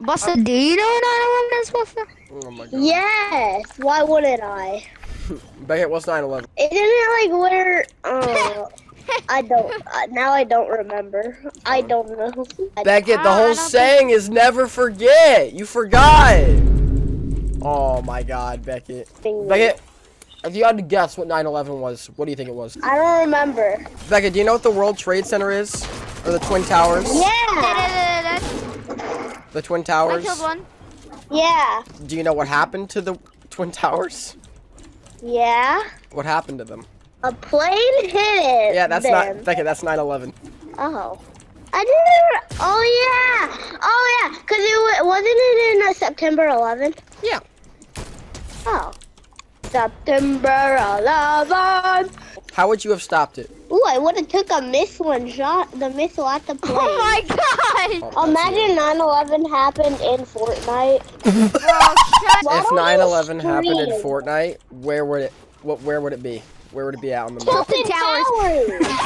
Buster, do you know 9/11 is Buster? Oh my god. Yes. Why wouldn't I? Beckett, what's 9/11? Isn't it like where? Uh, I don't. Uh, now I don't remember. I don't know. I- Beckett, the I whole don't think- saying is never forget. You forgot. Oh my god, Beckett. Beckett, if you had to guess what 9/11 was, what do you think it was? I don't remember. Beckett, do you know what the World Trade Center is? Or the Twin Towers? Yeah. I The Twin Towers? I killed one. Yeah. Do you know what happened to the Twin Towers? Yeah. What happened to them? A plane hit it. Yeah, that's then. not Beckett, that's 9/11. Oh. I didn't. Oh yeah. Oh yeah. Cause it wasn't it in uh, September 11th. Yeah. Oh. September 11th. How would you have stopped it? Ooh, I would have took a missile and shot the missile at the plane. Oh my god! Oh, Imagine 9/11 happened in Fortnite. Bro, If 9/11 happened in? Fortnite, where would it what where would it be? Where would it be out on the map? Tilted Towers. Towers.